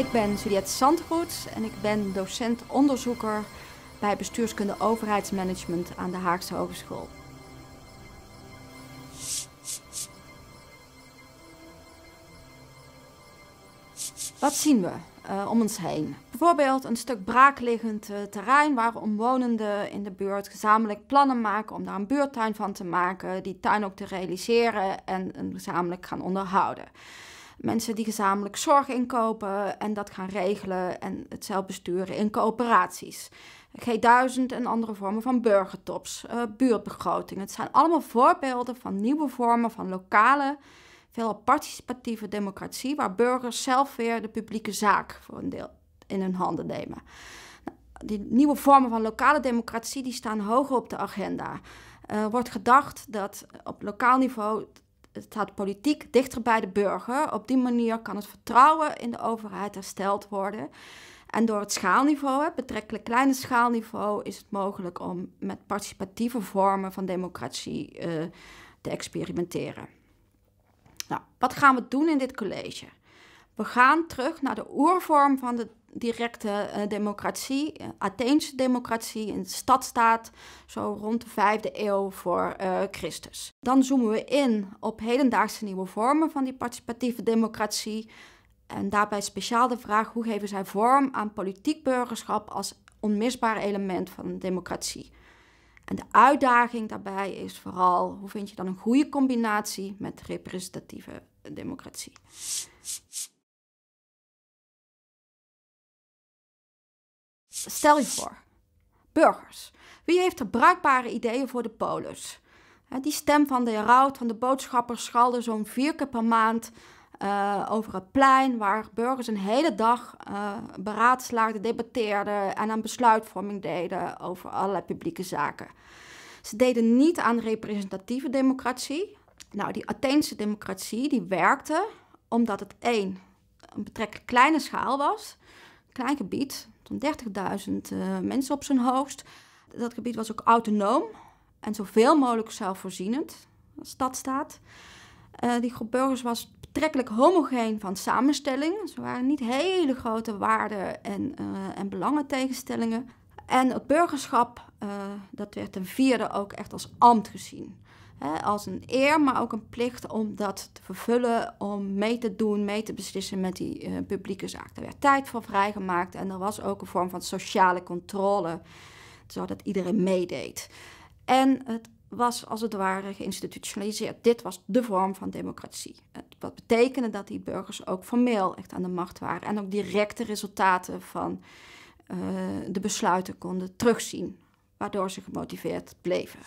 Ik ben Juliette Zandroets en ik ben docent-onderzoeker bij bestuurskunde overheidsmanagement aan de Haagse Hogeschool. Wat zien we uh, om ons heen? Bijvoorbeeld een stuk braakliggend uh, terrein waar omwonenden in de buurt gezamenlijk plannen maken om daar een buurtuin van te maken, die tuin ook te realiseren en gezamenlijk gaan onderhouden. Mensen die gezamenlijk zorg inkopen en dat gaan regelen en het zelf besturen in coöperaties. G1000 en andere vormen van burgertops, uh, buurtbegrotingen. Het zijn allemaal voorbeelden van nieuwe vormen van lokale veel participatieve democratie, waar burgers zelf weer de publieke zaak voor een deel in hun handen nemen. Nou, die nieuwe vormen van lokale democratie die staan hoger op de agenda. Er wordt gedacht dat op lokaal niveau staat politiek dichter bij de burger. Op die manier kan het vertrouwen in de overheid hersteld worden. En door het schaalniveau, het betrekkelijk kleine schaalniveau, is het mogelijk om met participatieve vormen van democratie uh, te experimenteren. Nou, wat gaan we doen in dit college? We gaan terug naar de oervorm van de directe uh, democratie, uh, Atheense democratie de stadstaat, zo rond de vijfde eeuw voor uh, Christus. Dan zoomen we in op hedendaagse nieuwe vormen van die participatieve democratie. En daarbij speciaal de vraag hoe geven zij vorm aan politiek burgerschap als onmisbaar element van democratie. En de uitdaging daarbij is vooral hoe vind je dan een goede combinatie met representatieve democratie. Stel je voor, burgers. Wie heeft er bruikbare ideeën voor de polis? Die stem van de heraut, van de boodschapper, schalde zo'n vier keer per maand uh, over het plein, waar burgers een hele dag uh, beraadslaagden, debatteerden en aan besluitvorming deden over allerlei publieke zaken. Ze deden niet aan representatieve democratie. Nou, die Atheense democratie die werkte omdat het één, een betrekkelijk kleine schaal was, klein gebied, 30.000 uh, mensen op zijn hoogst. Dat gebied was ook autonoom en zoveel mogelijk zelfvoorzienend, stadstaat. Uh, die groep burgers was betrekkelijk homogeen van samenstelling. Ze waren niet hele grote waarden en, uh, en belangentegenstellingen. En het burgerschap, dat werd ten vierde ook echt als ambt gezien. Als een eer, maar ook een plicht om dat te vervullen, om mee te doen, mee te beslissen met die uh, publieke zaak. Er werd tijd voor vrijgemaakt en er was ook een vorm van sociale controle, zodat iedereen meedeed. En het was als het ware geïnstitutionaliseerd. Dit was de vorm van democratie. Wat betekende dat die burgers ook formeel echt aan de macht waren en ook directe resultaten van uh, de besluiten konden terugzien, waardoor ze gemotiveerd bleven.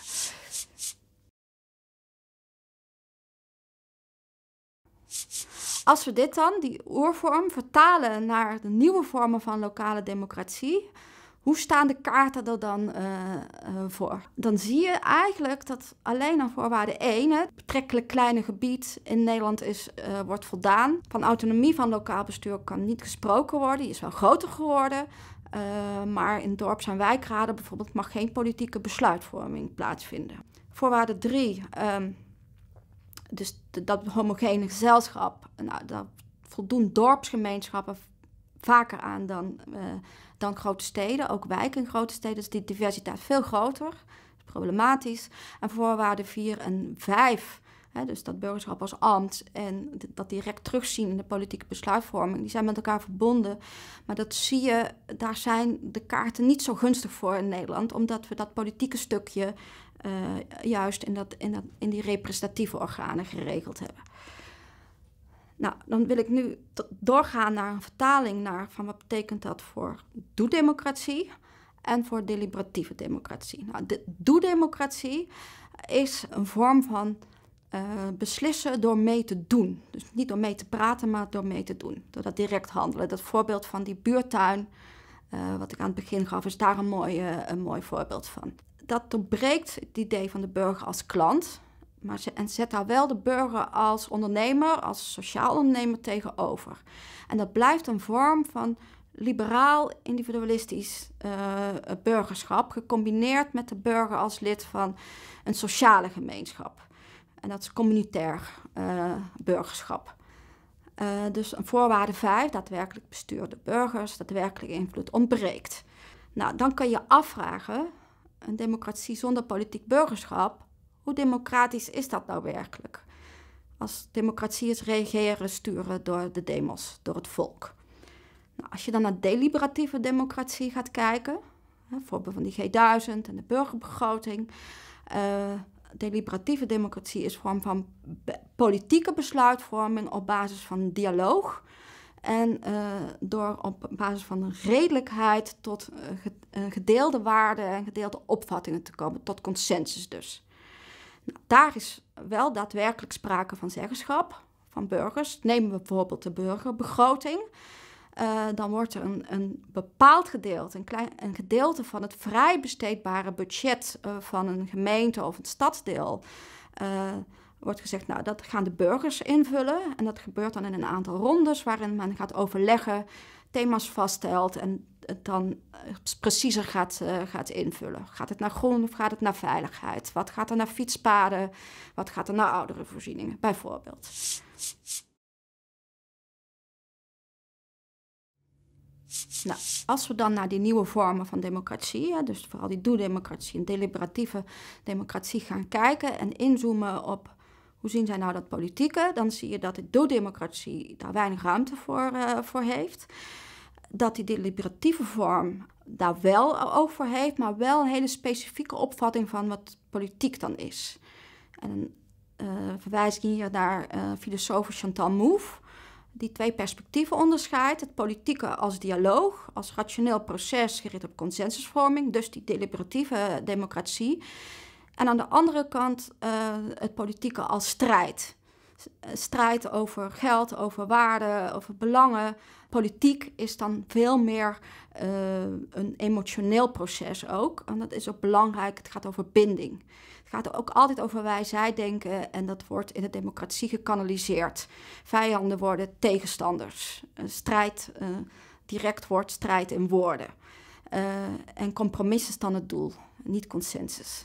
Als we dit dan, die oervorm, vertalen naar de nieuwe vormen van lokale democratie, hoe staan de kaarten er dan uh, uh, voor? Dan zie je eigenlijk dat alleen aan voorwaarde 1, het betrekkelijk kleine gebied in Nederland is, uh, wordt voldaan. Van autonomie van lokaal bestuur kan niet gesproken worden, die is wel groter geworden. maar in dorps- en wijkraden bijvoorbeeld mag geen politieke besluitvorming plaatsvinden. Voorwaarde 3, um, ehm, dus dat homogene gezelschap, nou, daar voldoen dorpsgemeenschappen vaker aan dan dan grote steden. Ook wijken in grote steden is die diversiteit veel groter. Problematisch. En voorwaarden 4 en 5, dus dat burgerschap als ambt en dat direct terugzien in de politieke besluitvorming, die zijn met elkaar verbonden. Maar dat zie je, daar zijn de kaarten niet zo gunstig voor in Nederland, omdat we dat politieke stukje uh, juist in, dat, in, dat, in die representatieve organen geregeld hebben. Nou, dan wil ik nu doorgaan naar een vertaling naar van wat betekent dat voor doe-democratie en voor deliberatieve democratie. Nou, de doe-democratie is een vorm van uh, beslissen door mee te doen. Dus niet door mee te praten, maar door mee te doen. Door dat direct handelen. Dat voorbeeld van die buurtuin, uh, wat ik aan het begin gaf, is daar een mooi, een mooi voorbeeld van. Dat doorbreekt het idee van de burger als klant. Maar ze, en zet daar wel de burger als ondernemer, als sociaal ondernemer tegenover. En dat blijft een vorm van liberaal individualistisch uh, burgerschap, gecombineerd met de burger als lid van een sociale gemeenschap. En dat is communitair uh, burgerschap. Uh, dus een voorwaarde 5, daadwerkelijk bestuurde burgers, daadwerkelijk invloed ontbreekt. Nou, dan kan je afvragen, een democratie zonder politiek burgerschap, hoe democratisch is dat nou werkelijk? Als democratie is regeren, sturen door de demos, door het volk. Nou, als je dan naar deliberatieve democratie gaat kijken, voorbeeld van die G1000 en de burgerbegroting. Uh, deliberatieve democratie is vorm van politieke besluitvorming op basis van dialoog. En uh, door op basis van redelijkheid tot uh, gedeelde waarden en gedeelde opvattingen te komen, tot consensus dus. Nou, daar is wel daadwerkelijk sprake van zeggenschap van burgers. We bijvoorbeeld de burgerbegroting. Uh, dan wordt er een, een bepaald gedeelte, een, klein, een gedeelte van het vrij besteedbare budget uh, van een gemeente of een stadsdeel, uh, wordt gezegd, nou dat gaan de burgers invullen. En dat gebeurt dan in een aantal rondes waarin men gaat overleggen, thema's vaststelt en het dan preciezer gaat, gaat invullen. Gaat het naar groen of gaat het naar veiligheid? Wat gaat er naar fietspaden? Wat gaat er naar ouderenvoorzieningen, bijvoorbeeld? Nou, als we dan naar die nieuwe vormen van democratie, dus vooral die doe-democratie en deliberatieve democratie gaan kijken en inzoomen op hoe zien zij nou dat politieke, dan zie je dat de doe-democratie daar weinig ruimte voor, uh, voor heeft. Dat die deliberatieve vorm daar wel voor heeft, maar wel een hele specifieke opvatting van wat politiek dan is. En uh, verwijs ik hier naar uh, filosoof Chantal Mouffe die twee perspectieven onderscheidt. Het politieke als dialoog, als rationeel proces gericht op consensusvorming, dus die deliberatieve democratie. En aan de andere kant uh, het politieke als strijd. Strijd over geld, over waarden, over belangen. Politiek is dan veel meer een emotioneel proces ook. En dat is ook belangrijk. Het gaat over binding gaat ook altijd over wij-zij denken en dat wordt in de democratie gekanaliseerd. Vijanden worden tegenstanders. Een strijd uh, direct wordt strijd in woorden. Uh, en compromis is dan het doel, niet consensus.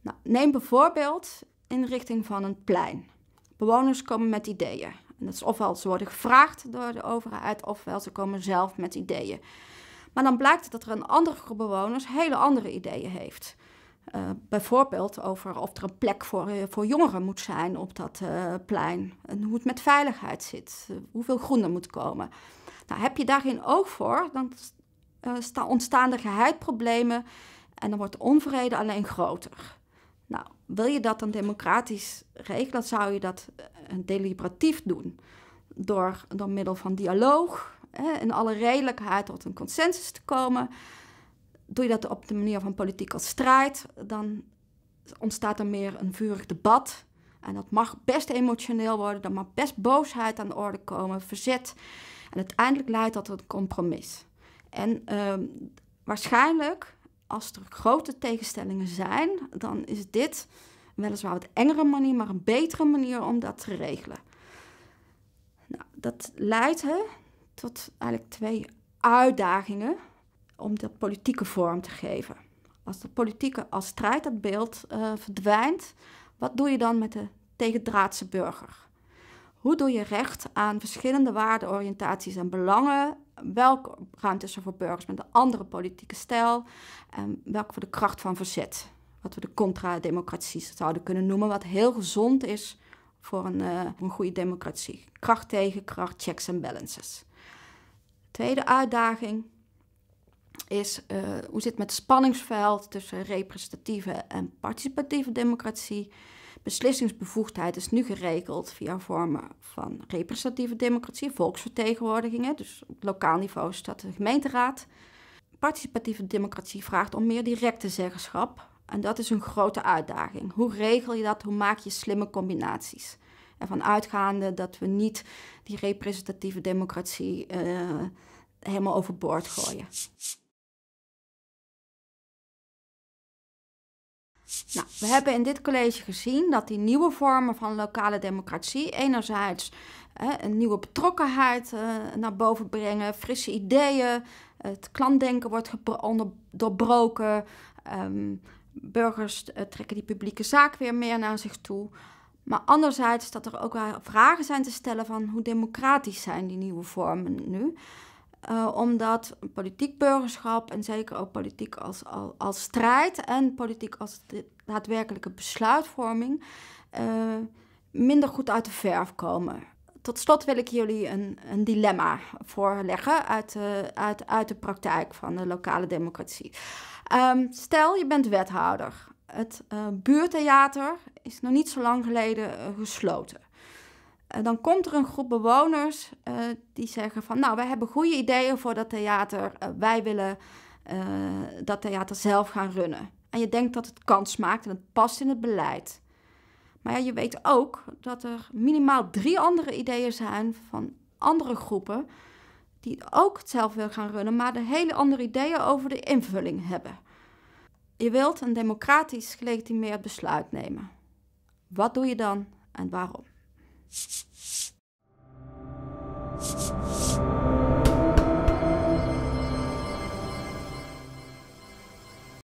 Nou, neem bijvoorbeeld in de richting van een plein. Bewoners komen met ideeën. En dat is ofwel ze worden gevraagd door de overheid, ofwel ze komen zelf met ideeën. Maar dan blijkt dat er een andere groep bewoners hele andere ideeën heeft. Uh, bijvoorbeeld over of er een plek voor, uh, voor jongeren moet zijn op dat uh, plein. En hoe het met veiligheid zit. hoeveel groen er moet komen. Nou, heb je daar geen oog voor, dan ontstaan er geheidproblemen en dan wordt de onvrede alleen groter. Nou, wil je dat dan democratisch regelen, dan zou je dat deliberatief doen. Door, door middel van dialoog, in alle redelijkheid tot een consensus te komen doe je dat op de manier van politiek als strijd, dan ontstaat er meer een vurig debat. En dat mag best emotioneel worden, dan mag best boosheid aan de orde komen, verzet. En uiteindelijk leidt dat tot een compromis. En uh, waarschijnlijk, als er grote tegenstellingen zijn, dan is dit weliswaar wat engere manier, maar een betere manier om dat te regelen. Nou, dat leidt hè, tot eigenlijk twee uitdagingen om dat politieke vorm te geven. Als de politieke als strijd dat beeld uh, verdwijnt, wat doe je dan met de tegendraadse burger? Hoe doe je recht aan verschillende waarden, oriëntaties en belangen? Welke ruimte is er voor burgers met een andere politieke stijl? En welke voor de kracht van verzet? Wat we de contra-democratie zouden kunnen noemen, wat heel gezond is voor een, uh, een goede democratie. Kracht tegen kracht, checks en balances. Tweede uitdaging, is uh, hoe zit het met het spanningsveld tussen representatieve en participatieve democratie. Beslissingsbevoegdheid is nu geregeld via vormen van representatieve democratie, volksvertegenwoordigingen, dus op lokaal niveau staat de gemeenteraad. Participatieve democratie vraagt om meer directe zeggenschap. En dat is een grote uitdaging. Hoe regel je dat? Hoe maak je slimme combinaties? Ervan uitgaande dat we niet die representatieve democratie uh, helemaal overboord gooien. Nou, we hebben in dit college gezien dat die nieuwe vormen van lokale democratie enerzijds een nieuwe betrokkenheid uh, naar boven brengen, frisse ideeën, het klantdenken wordt doorbroken, um, burgers uh, trekken die publieke zaak weer meer naar zich toe. Maar anderzijds dat er ook vragen zijn te stellen van hoe democratisch zijn die nieuwe vormen nu. Uh, omdat politiek burgerschap en zeker ook politiek als, als, strijd en politiek als daadwerkelijke besluitvorming uh, minder goed uit de verf komen. Tot slot wil ik jullie een, een dilemma voorleggen uit de, uit, uit de praktijk van de lokale democratie. Um, stel, je bent wethouder. Het uh, buurtheater is nog niet zo lang geleden gesloten. Uh, dan komt er een groep bewoners die zeggen van... nou, wij hebben goede ideeën voor dat theater. wij willen dat theater zelf gaan runnen. En je denkt dat het kans maakt en het past in het beleid. Maar ja, je weet ook dat er minimaal drie andere ideeën zijn van andere groepen die ook het zelf willen gaan runnen, maar de hele andere ideeën over de invulling hebben. Je wilt een democratisch gelegitimeerd besluit nemen. Wat doe je dan en waarom? you